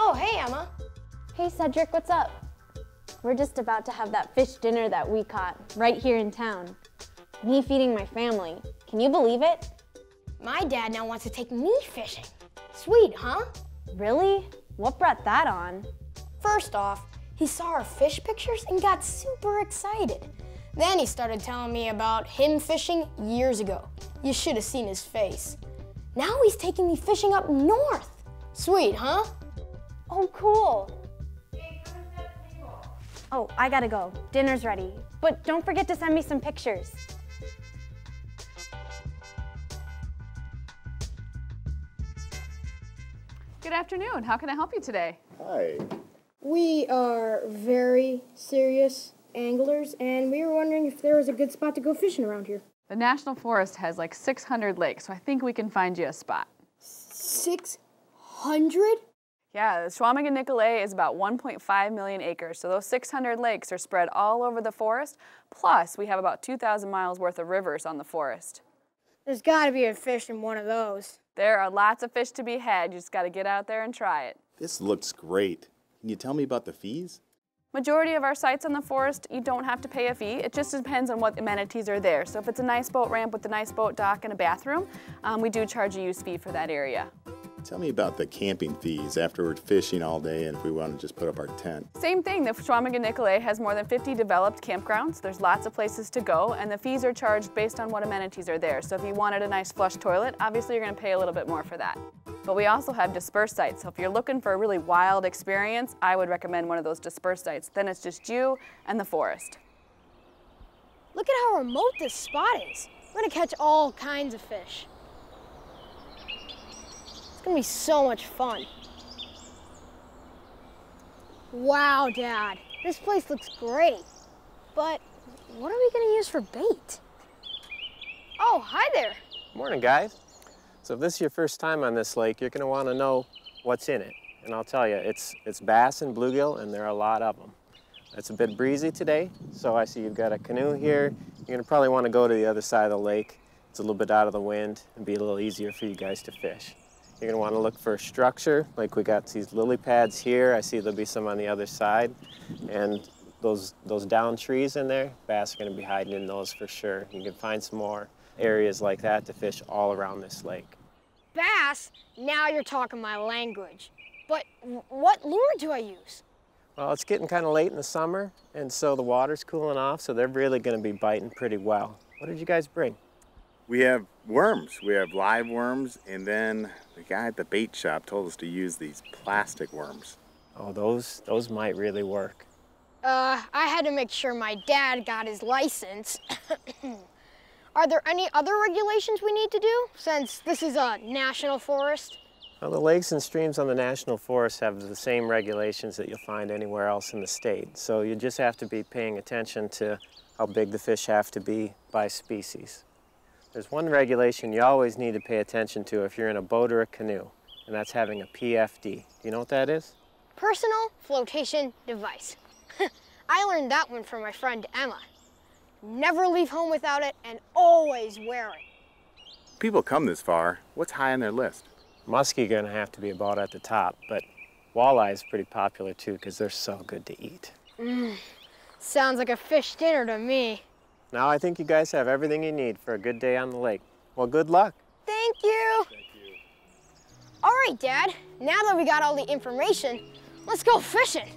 Oh, hey, Emma. Hey, Cedric, what's up? We're just about to have that fish dinner that we caught right here in town. Me feeding my family. Can you believe it? My dad now wants to take me fishing. Sweet, huh? Really? What brought that on? First off, he saw our fish pictures and got super excited. Then he started telling me about him fishing years ago. You should have seen his face. Now he's taking me fishing up north. Sweet, huh? Oh, cool. Oh, I gotta go. Dinner's ready. But don't forget to send me some pictures. Good afternoon. How can I help you today? Hi. We are very serious anglers, and we were wondering if there was a good spot to go fishing around here. The National Forest has like 600 lakes, so I think we can find you a spot. 600? Yeah, the Chequamegon Nicolet is about 1.5 million acres, so those 600 lakes are spread all over the forest. Plus, we have about 2,000 miles worth of rivers on the forest. There's gotta be a fish in one of those. There are lots of fish to be had. You just got to get out there and try it. This looks great. Can you tell me about the fees? Majority of our sites on the forest, you don't have to pay a fee. It just depends on what amenities are there. So if it's a nice boat ramp with a nice boat dock and a bathroom, um, we do charge a use fee for that area. Tell me about the camping fees after we're fishing all day and if we want to just put up our tent. Same thing, the Chequamegon Nicolet has more than 50 developed campgrounds. There's lots of places to go, and the fees are charged based on what amenities are there. So if you wanted a nice flush toilet, obviously you're gonna pay a little bit more for that. But we also have dispersed sites. So if you're looking for a really wild experience, I would recommend one of those dispersed sites. Then it's just you and the forest. Look at how remote this spot is. We're gonna catch all kinds of fish. Gonna be so much fun. Wow, Dad, this place looks great. But what are we gonna use for bait? Oh, hi there. Morning, guys. So if this is your first time on this lake, you're going to want to know what's in it. And I'll tell you, it's, it's bass and bluegill, and there are a lot of them. It's a bit breezy today, so I see you've got a canoe here. You're to probably want to go to the other side of the lake. It's a little bit out of the wind and be a little easier for you guys to fish. You're going to want to look for a structure, like we got these lily pads here. I see there'll be some on the other side. And those, those down trees in there, bass are going to be hiding in those for sure. You can find some more areas like that to fish all around this lake. Bass? Now you're talking my language. But what lure do I use? Well, it's getting kind of late in the summer, and so the water's cooling off, so they're really going to be biting pretty well. What did you guys bring? We have worms. We have live worms, and then the guy at the bait shop told us to use these plastic worms. Oh, those those might really work. Uh, I had to make sure my dad got his license. Are there any other regulations we need to do since this is a national forest? Well, the lakes and streams on the National Forest have the same regulations that you'll find anywhere else in the state. So you just have to be paying attention to how big the fish have to be by species. There's one regulation you always need to pay attention to if you're in a boat or a canoe, and that's having a PFD. Do you know what that is? Personal flotation device. I learned that one from my friend Emma. Never leave home without it and always wear it. People come this far. What's high on their list? Muskie gonna have to be about at the top, but walleye is pretty popular too because they're so good to eat. Mm, sounds like a fish dinner to me. Now I think you guys have everything you need for a good day on the lake. Well, good luck. Thank you. Thank you. All right, Dad. Now that we got all the information, let's go fishing.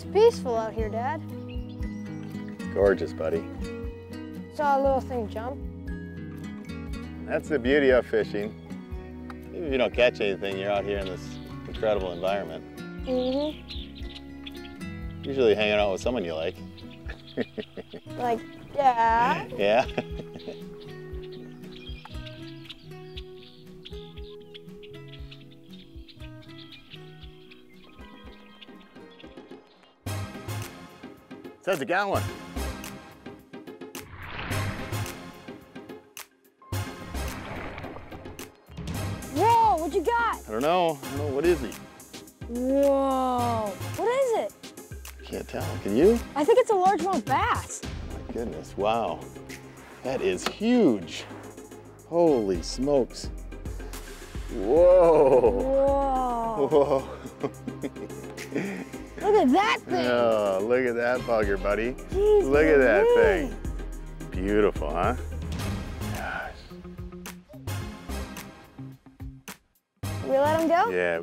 Is peaceful out here, Dad. It's gorgeous, buddy. Saw a little thing jump. That's the beauty of fishing. Even if you don't catch anything, you're out here in this incredible environment. Mm-hmm. Usually hanging out with someone you like. Like, yeah. Yeah. There's a gallon. Whoa, what you got? I don't know. I don't know. What is he? Whoa. What is it? Can't tell. Can you? I think it's a largemouth bass. My goodness. Wow. That is huge. Holy smokes. Whoa. Whoa. Whoa. Look at that thing. Oh, look at that bugger, buddy. Jeez look at that Louise. thing. Beautiful, huh? Gosh. We let him go? Yeah.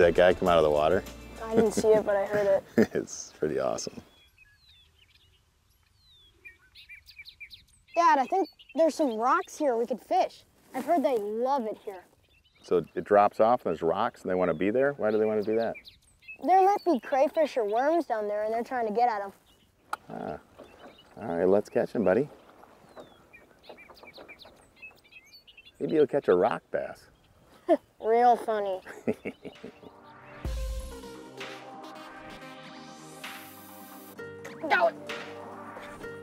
That guy come out of the water? I didn't see it, but I heard it. it's pretty awesome. Dad, I think there's some rocks here we could fish. I've heard they love it here. So it drops off and there's rocks and they want to be there? Why do they want to do that? There might be crayfish or worms down there, and they're trying to get at them. Ah. All right, let's catch him, buddy. Maybe you'll catch a rock bass. Real funny.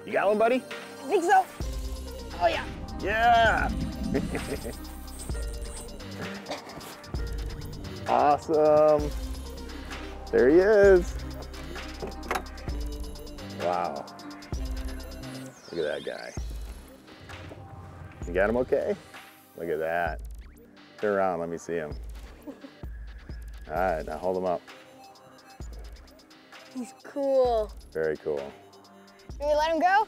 You got one, buddy? I think so. Oh yeah. Yeah! awesome. There he is. Wow. Look at that guy. You got him okay? Look at that. Turn around, let me see him. All right, now hold him up. He's cool. Very cool. Can we let him go?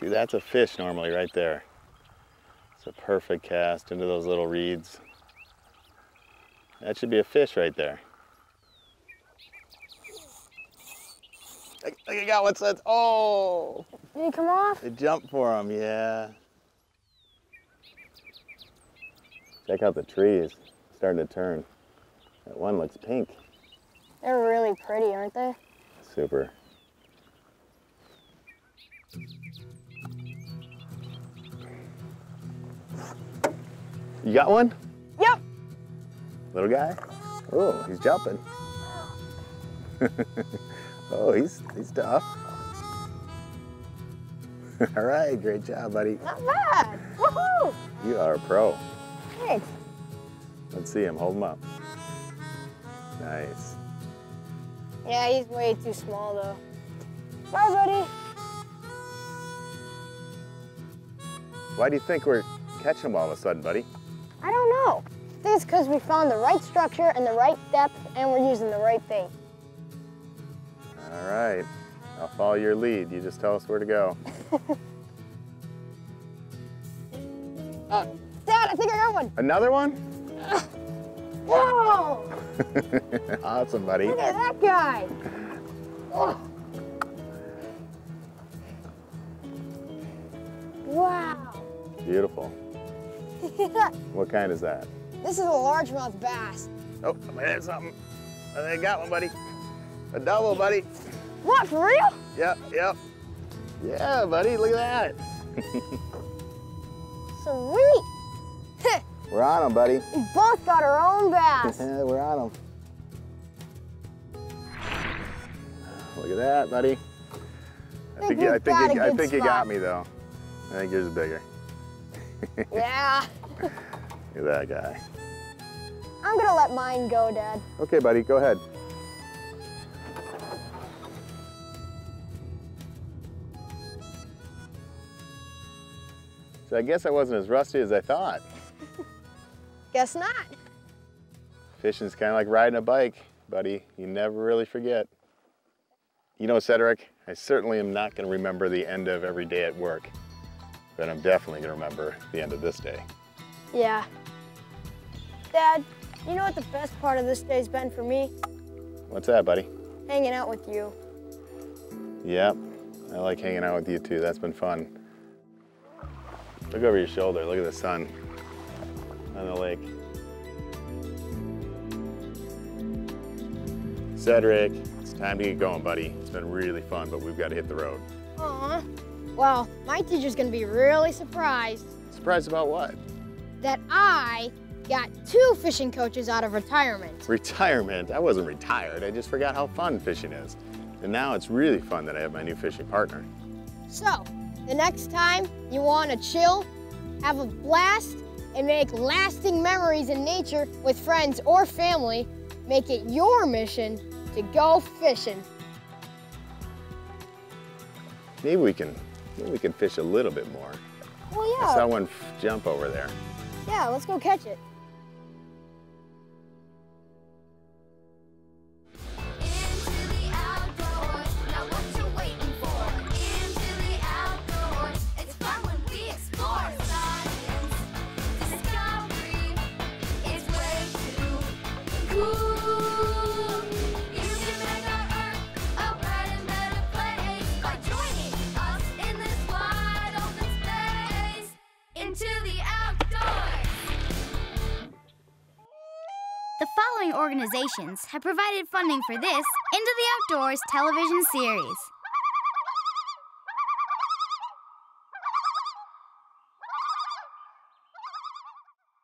See, that's a fish normally right there. It's a perfect cast into those little reeds. That should be a fish right there. I think I got one since. Oh! Did he come off? They jumped for him, yeah. Check out the trees. Starting to turn. That one looks pink. They're really pretty, aren't they? Super. You got one? Little guy? Oh, he's jumping. oh, he's he's tough. All right, great job, buddy. Not bad. Woohoo! You are a pro. Thanks. Let's see him. Hold him up. Nice. Yeah, he's way too small though. Bye, buddy. Why do you think we're catching him all of a sudden, buddy? I don't know. I think it's because we found the right structure and the right depth, and we're using the right bait. All right. I'll follow your lead. You just tell us where to go. Uh, Dad, I think I got one. Another one? Whoa! awesome, buddy. Look at that guy. Oh. Wow. Beautiful. What kind is that? This is a largemouth bass. Oh, I might have something. I think I got one, buddy. A double, buddy. What, for real? Yep, yep. Yeah, buddy, look at that. Sweet. We're on him, buddy. we both got our own bass. Yeah, we're on him. Look at that, buddy. I Think you, I think, got you, I think you got me, though. I think yours is bigger. yeah. Look at that guy. I'm gonna let mine go, Dad. Okay, buddy, go ahead. So I guess I wasn't as rusty as I thought. Guess not. Fishing's kind of like riding a bike, buddy. You never really forget. You know, Cedric, I certainly am not going to remember the end of every day at work, but I'm definitely going to remember the end of this day. Yeah. Dad, you know what the best part of this day's been for me? What's that, buddy? Hanging out with you. Yep, I like hanging out with you too. That's been fun. Look over your shoulder. Look at the sun on the lake. Cedric, it's time to get going, buddy. It's been really fun, but we've got to hit the road. Aw. Well, my teacher's gonna be really surprised Surprised about what? That I got two fishing coaches out of retirement. Retirement. I wasn't retired. I just forgot how fun fishing is. And now it's really fun that I have my new fishing partner. So, the next time you want to chill, have a blast, and make lasting memories in nature with friends or family, make it your mission to go fishing. Maybe we can, maybe we can fish a little bit more. Well, I saw yeah, one jump over there. Yeah, let's go catch it. The following organizations have provided funding for this Into the Outdoors television series.